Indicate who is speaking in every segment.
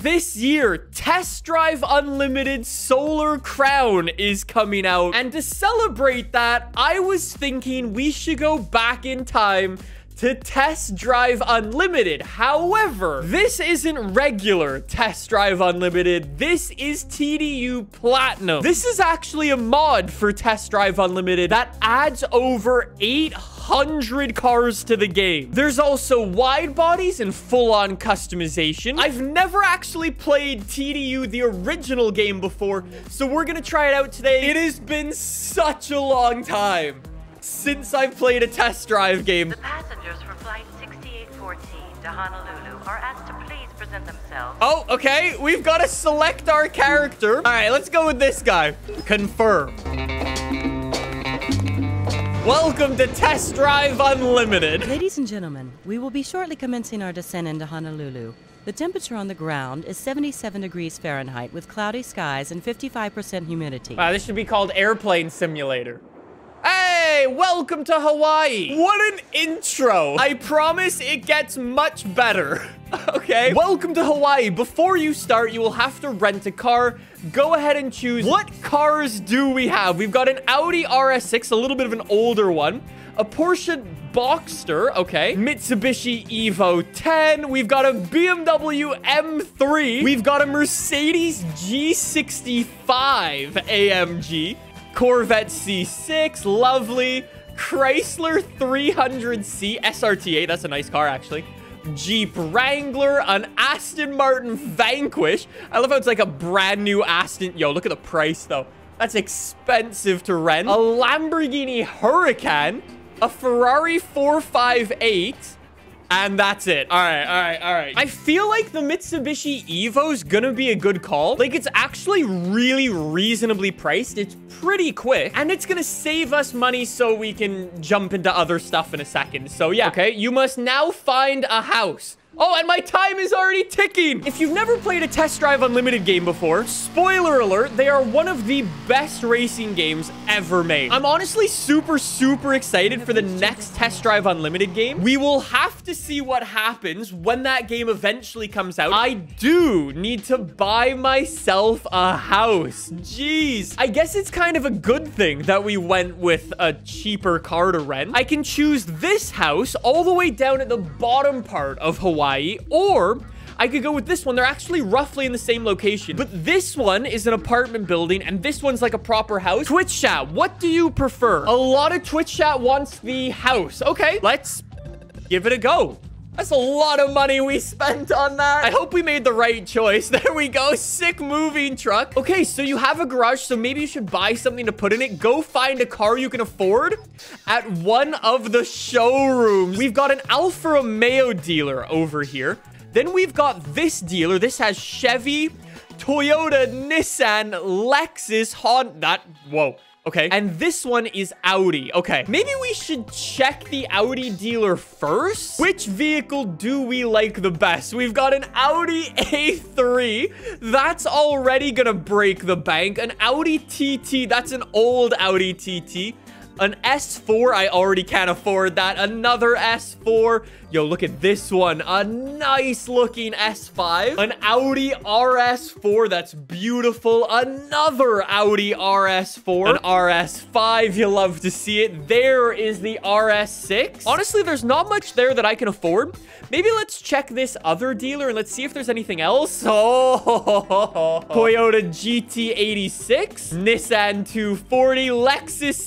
Speaker 1: this year, Test Drive Unlimited Solar Crown is coming out. And to celebrate that, I was thinking we should go back in time to Test Drive Unlimited. However, this isn't regular Test Drive Unlimited. This is TDU Platinum. This is actually a mod for Test Drive Unlimited that adds over 800 cars to the game. There's also wide bodies and full-on customization. I've never actually played TDU, the original game before, so we're gonna try it out today. It has been such a long time since I've played a test drive game.
Speaker 2: The passengers for flight 6814 to Honolulu are asked to please present themselves.
Speaker 1: Oh, okay. We've got to select our character. All right, let's go with this guy. Confirm. Welcome to Test Drive Unlimited.
Speaker 3: Ladies and gentlemen, we will be shortly commencing our descent into Honolulu. The temperature on the ground is 77 degrees Fahrenheit with cloudy skies and 55% humidity.
Speaker 1: Wow, this should be called Airplane Simulator. Hey, welcome to Hawaii. What an intro. I promise it gets much better. okay, welcome to Hawaii. Before you start, you will have to rent a car. Go ahead and choose. What cars do we have? We've got an Audi RS6, a little bit of an older one. A Porsche Boxster, okay. Mitsubishi Evo 10. We've got a BMW M3. We've got a Mercedes G65 AMG. Corvette C6, lovely. Chrysler 300C SRT8, that's a nice car, actually. Jeep Wrangler, an Aston Martin Vanquish. I love how it's like a brand new Aston. Yo, look at the price, though. That's expensive to rent. A Lamborghini Huracan, a Ferrari 458, and that's it. All right, all right, all right. I feel like the Mitsubishi Evo is gonna be a good call. Like, it's actually really reasonably priced. It's pretty quick, and it's gonna save us money so we can jump into other stuff in a second. So, yeah. Okay, you must now find a house. Oh, and my time is already ticking. If you've never played a Test Drive Unlimited game before, spoiler alert, they are one of the best racing games ever made. I'm honestly super, super excited for the next Test Drive Unlimited game. We will have to see what happens when that game eventually comes out. I do need to buy myself a house. Jeez. I guess it's kind of a good thing that we went with a cheaper car to rent. I can choose this house all the way down at the bottom part of Hawaii Hawaii, or I could go with this one. They're actually roughly in the same location. But this one is an apartment building, and this one's like a proper house. Twitch chat, what do you prefer? A lot of Twitch chat wants the house. Okay, let's give it a go. That's a lot of money we spent on that. I hope we made the right choice. There we go. Sick moving truck. Okay, so you have a garage, so maybe you should buy something to put in it. Go find a car you can afford at one of the showrooms. We've got an Alfa Romeo dealer over here. Then we've got this dealer. This has Chevy, Toyota, Nissan, Lexus, Honda. That, whoa. Okay. And this one is Audi. Okay. Maybe we should check the Audi dealer first. Which vehicle do we like the best? We've got an Audi A3. That's already gonna break the bank. An Audi TT. That's an old Audi TT. An S4, I already can't afford that. Another S4. Yo, look at this one. A nice looking S5. An Audi RS4. That's beautiful. Another Audi RS4. An RS5. You love to see it. There is the RS6. Honestly, there's not much there that I can afford. Maybe let's check this other dealer and let's see if there's anything else. Oh, Toyota GT86. Nissan 240. Lexus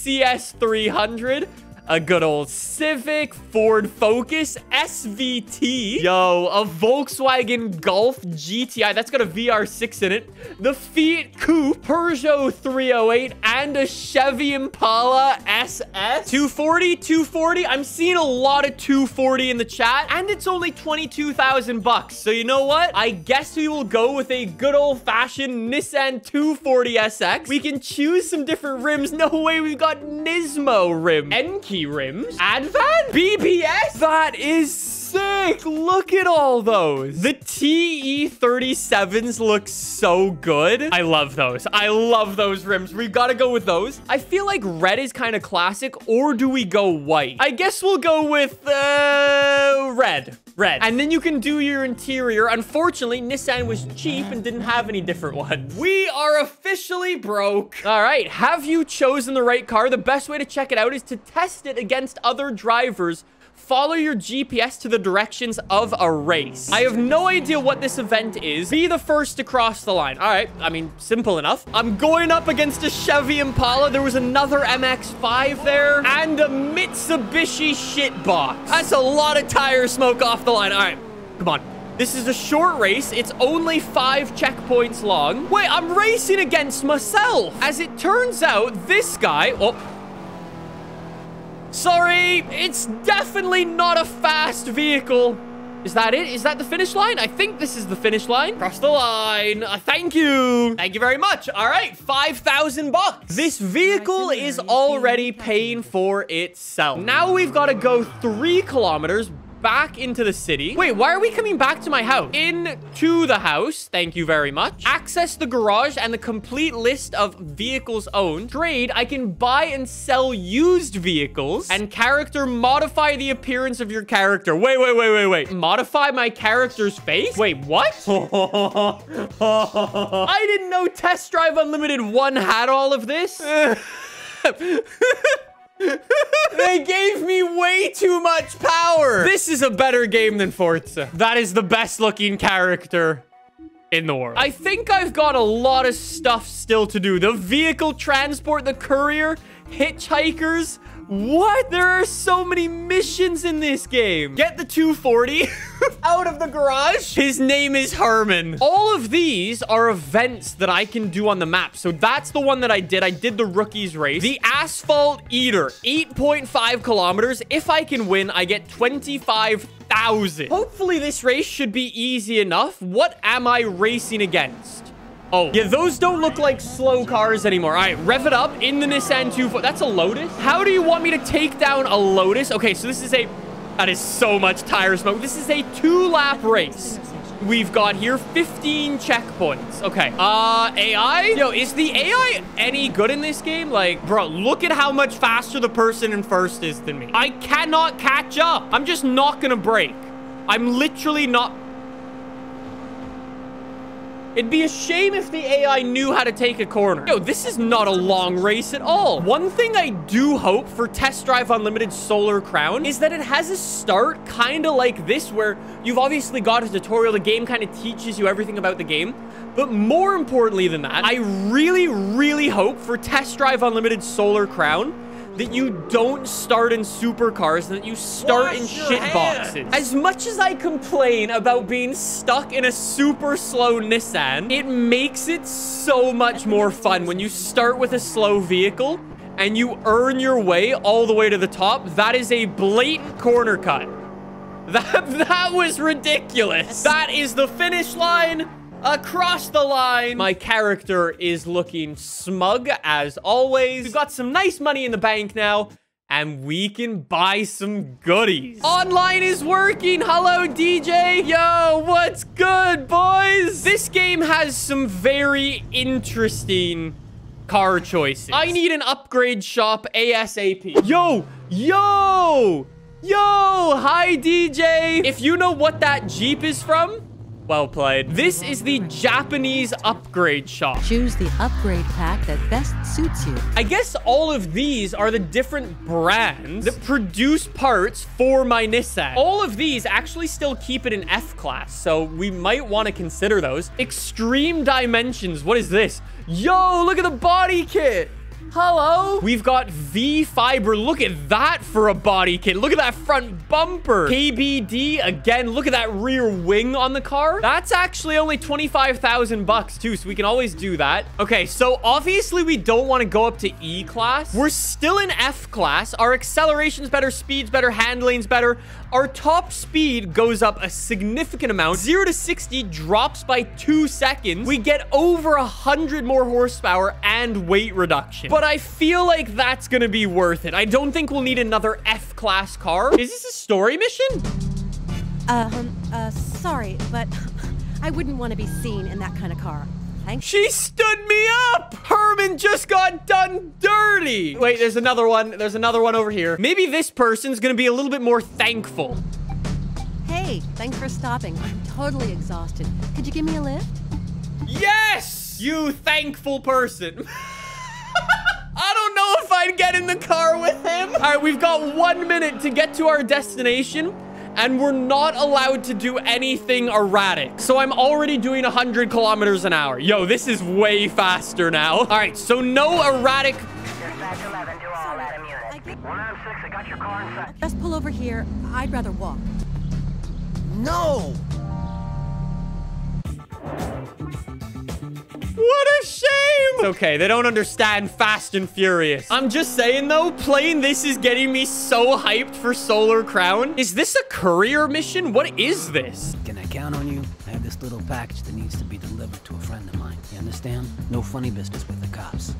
Speaker 1: CS300 a good old Civic, Ford Focus, SVT. Yo, a Volkswagen Golf GTI. That's got a VR6 in it. The Fiat Coupe, Peugeot 308, and a Chevy Impala SS. 240, 240. I'm seeing a lot of 240 in the chat, and it's only 22,000 bucks. So you know what? I guess we will go with a good old-fashioned Nissan 240 SX. We can choose some different rims. No way, we've got Nismo rim. Enkei rims. Advan? BBS? That is sick. Look at all those. The TE37s look so good. I love those. I love those rims. We've got to go with those. I feel like red is kind of classic, or do we go white? I guess we'll go with uh, red. Red. And then you can do your interior. Unfortunately, Nissan was cheap and didn't have any different ones. We are officially broke. All right, have you chosen the right car? The best way to check it out is to test it against other drivers follow your GPS to the directions of a race. I have no idea what this event is. Be the first to cross the line. All right, I mean, simple enough. I'm going up against a Chevy Impala. There was another MX-5 there and a Mitsubishi shitbox. That's a lot of tire smoke off the line. All right, come on. This is a short race. It's only five checkpoints long. Wait, I'm racing against myself. As it turns out, this guy... Oh, Sorry, it's definitely not a fast vehicle. Is that it? Is that the finish line? I think this is the finish line. Cross the line. Uh, thank you. Thank you very much. All right, 5,000 bucks. This vehicle is already paying for itself. Now we've got to go three kilometers back into the city. Wait, why are we coming back to my house? Into the house. Thank you very much. Access the garage and the complete list of vehicles owned. Trade, I can buy and sell used vehicles. And character, modify the appearance of your character. Wait, wait, wait, wait, wait. Modify my character's face? Wait, what? I didn't know Test Drive Unlimited 1 had all of this. they gave me way too much power. This is a better game than Forza. That is the best looking character in the world. I think I've got a lot of stuff still to do. The vehicle transport, the courier, hitchhikers, what? There are so many missions in this game. Get the 240 out of the garage. His name is Herman. All of these are events that I can do on the map. So that's the one that I did. I did the rookies race. The asphalt eater, 8.5 kilometers. If I can win, I get 25,000. Hopefully this race should be easy enough. What am I racing against? Oh, yeah, those don't look like slow cars anymore. All right, rev it up in the Nissan 24. That's a Lotus? How do you want me to take down a Lotus? Okay, so this is a... That is so much tire smoke. This is a two-lap race. We've got here 15 checkpoints. Okay. Uh, AI? Yo, is the AI any good in this game? Like, bro, look at how much faster the person in first is than me. I cannot catch up. I'm just not gonna break. I'm literally not... It'd be a shame if the AI knew how to take a corner. Yo, this is not a long race at all. One thing I do hope for Test Drive Unlimited Solar Crown is that it has a start kind of like this where you've obviously got a tutorial. The game kind of teaches you everything about the game. But more importantly than that, I really, really hope for Test Drive Unlimited Solar Crown that you don't start in supercars, and that you start
Speaker 4: Wash
Speaker 1: in shit boxes. As much as I complain about being stuck in a super slow Nissan, it makes it so much more fun when you start with a slow vehicle and you earn your way all the way to the top. That is a blatant corner cut. That, that was ridiculous. That is the finish line. Across the line. My character is looking smug as always. We've got some nice money in the bank now. And we can buy some goodies. Online is working. Hello, DJ. Yo, what's good, boys? This game has some very interesting car choices. I need an upgrade shop ASAP. Yo, yo, yo. Hi, DJ. If you know what that Jeep is from, well played. This is the Japanese upgrade shop.
Speaker 3: Choose the upgrade pack that best suits you.
Speaker 1: I guess all of these are the different brands that produce parts for my Nissan. All of these actually still keep it in F class, so we might want to consider those. Extreme Dimensions, what is this? Yo, look at the body kit. Hello? We've got V-Fiber. Look at that for a body kit. Look at that front bumper. KBD, again, look at that rear wing on the car. That's actually only 25,000 bucks too, so we can always do that. Okay, so obviously we don't want to go up to E-Class. We're still in F-Class. Our acceleration's better, speed's better, handling's better. Our top speed goes up a significant amount. 0 to 60 drops by 2 seconds. We get over 100 more horsepower and weight reduction. But I feel like that's gonna be worth it. I don't think we'll need another F-class car. Is this a story mission?
Speaker 5: Uh, um, uh, sorry, but I wouldn't want to be seen in that kind of car. Thanks.
Speaker 1: She stood me up! Herman just got done dirty! Wait, there's another one. There's another one over here. Maybe this person's gonna be a little bit more thankful.
Speaker 5: Hey, Hey, thanks for stopping. I'm totally exhausted. Could you give me a lift?
Speaker 1: Yes! You thankful person. in the car with him. All right, we've got one minute to get to our destination and we're not allowed to do anything erratic. So I'm already doing 100 kilometers an hour. Yo, this is way faster now. All right, so no erratic.
Speaker 4: Dispatch 11 to all Adam units.
Speaker 5: I
Speaker 4: 106, I got your car inside.
Speaker 5: Just pull over here. I'd rather walk.
Speaker 6: No!
Speaker 1: Shame. Okay, they don't understand Fast and Furious. I'm just saying though, playing this is getting me so hyped for Solar Crown. Is this a courier mission? What is this?
Speaker 6: Can I count on you? I have this little package that needs to be delivered to a friend of mine. You understand? No funny business with the cops.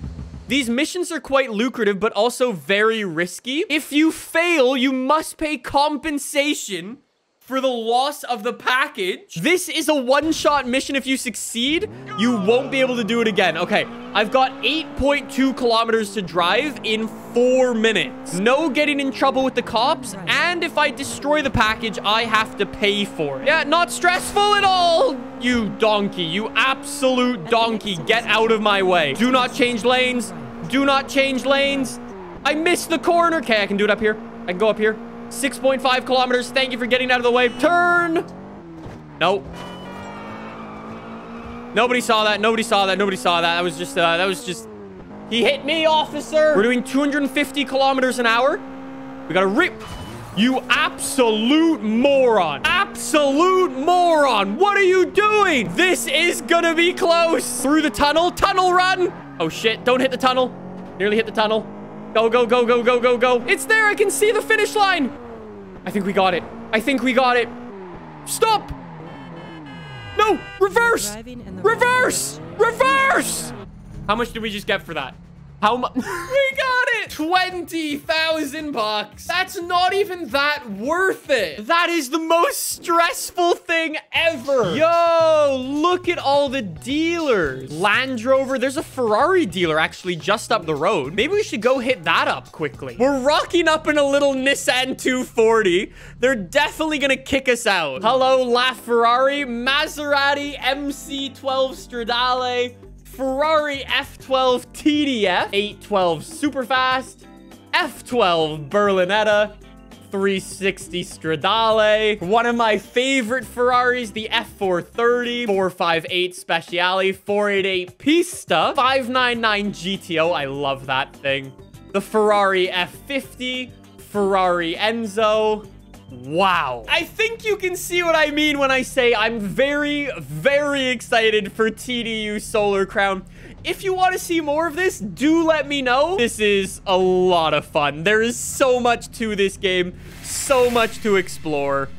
Speaker 1: These missions are quite lucrative, but also very risky. If you fail, you must pay compensation for the loss of the package. This is a one-shot mission. If you succeed, you won't be able to do it again. Okay, I've got 8.2 kilometers to drive in four minutes. No getting in trouble with the cops, and if I destroy the package, I have to pay for it. Yeah, not stressful at all. You donkey, you absolute donkey. Get out of my way. Do not change lanes. Do not change lanes. I missed the corner. Okay, I can do it up here. I can go up here. 6.5 kilometers. Thank you for getting out of the way. Turn. Nope. Nobody saw that. Nobody saw that. Nobody saw that. That was just, uh, that was just... He hit me, officer. We're doing 250 kilometers an hour. We gotta rip. You absolute moron. Absolute moron. What are you doing? This is gonna be close. Through the tunnel. Tunnel run. Oh, shit. Don't hit the tunnel. Nearly hit the tunnel. Go, go, go, go, go, go, go. It's there. I can see the finish line. I think we got it. I think we got it. Stop. No. Reverse.
Speaker 3: Driving in the
Speaker 1: Reverse. Reverse. How much did we just get for that? How much? we got it. 20,000 bucks. That's not even that worth it. That is the most stressful thing ever. Yo, look at all the dealers. Land Rover. There's a Ferrari dealer actually just up the road. Maybe we should go hit that up quickly. We're rocking up in a little Nissan 240. They're definitely gonna kick us out. Hello, LaFerrari, Maserati MC12 Stradale, Ferrari F12 TDF, 812 Superfast, F12 Berlinetta, 360 Stradale, one of my favorite Ferraris, the F430, 458 Speciale, 488 Pista, 599 GTO, I love that thing. The Ferrari F50, Ferrari Enzo, Wow. I think you can see what I mean when I say I'm very, very excited for TDU Solar Crown. If you want to see more of this, do let me know. This is a lot of fun. There is so much to this game, so much to explore.